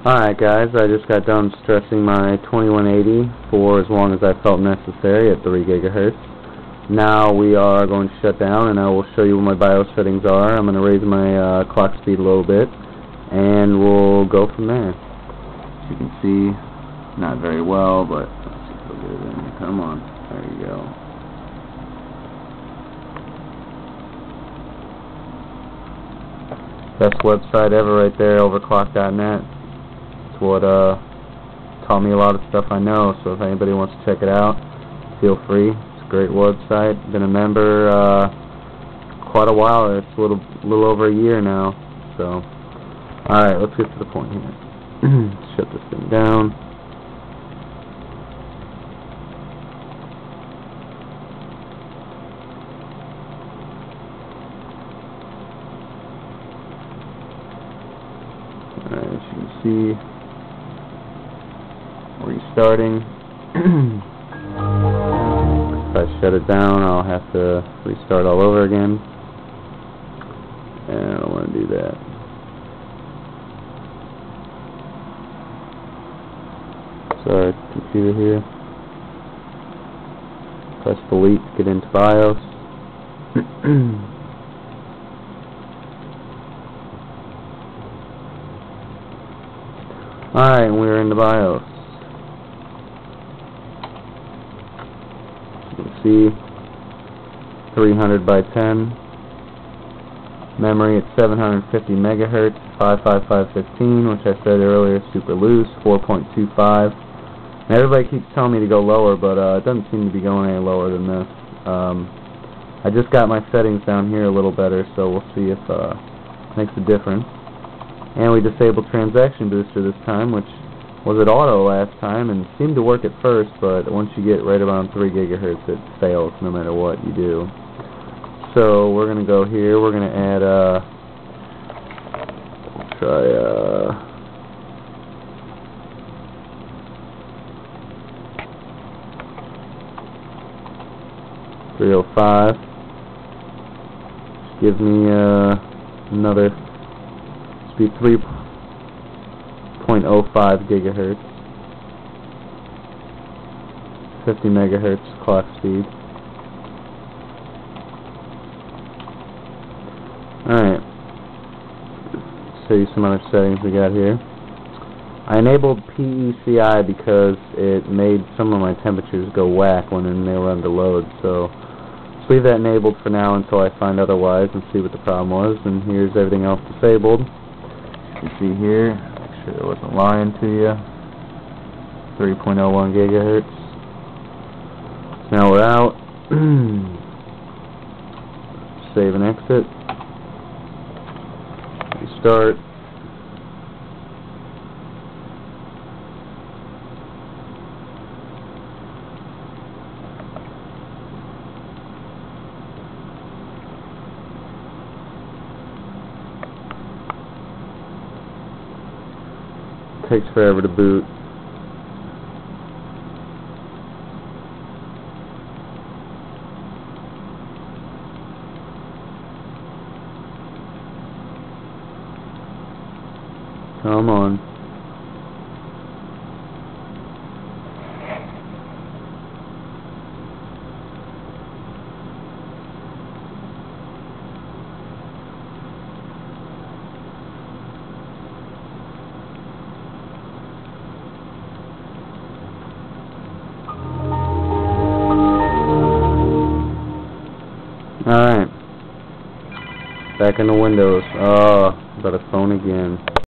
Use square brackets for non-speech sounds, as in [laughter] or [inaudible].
Alright guys, I just got done stressing my 2180 for as long as I felt necessary at 3 gigahertz. Now we are going to shut down and I will show you what my BIOS settings are. I'm going to raise my uh, clock speed a little bit and we'll go from there. As you can see, not very well, but. Come on, there you go. Best website ever right there, overclock.net what uh, taught me a lot of stuff I know. So if anybody wants to check it out, feel free. It's a great website. Been a member uh, quite a while. It's a little little over a year now. So, all right, let's get to the point here. [clears throat] Shut this thing down. As you can see, restarting. [clears throat] if I shut it down, I'll have to restart all over again. And I don't want to do that. Sorry, computer here. Press delete to get into BIOS. [clears throat] Alright, we're in the BIOS. See 300 by 10 memory at 750 megahertz 55515 which I said earlier super loose 4.25 and everybody keeps telling me to go lower but uh, it doesn't seem to be going any lower than this. Um, I just got my settings down here a little better so we'll see if uh, makes a difference. And we disabled transaction booster this time which was it auto last time and seemed to work at first, but once you get right around 3 gigahertz, it fails no matter what you do. So we're going to go here. We're going to add, uh, try, uh, Three oh five. Give me uh, another speed three 0.05 gigahertz, 50 megahertz clock speed. Alright, show you some other settings we got here. I enabled PECI because it made some of my temperatures go whack when they were under load, so let's leave that enabled for now until I find otherwise and see what the problem was, and here's everything else disabled. You see here, sure I wasn't lying to you. 3.01 gigahertz. Now we're out. [clears throat] Save and exit. Restart. Takes forever to boot. Come on. Back in the Windows. Oh, got a phone again.